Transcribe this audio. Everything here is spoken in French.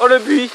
Oh le buis.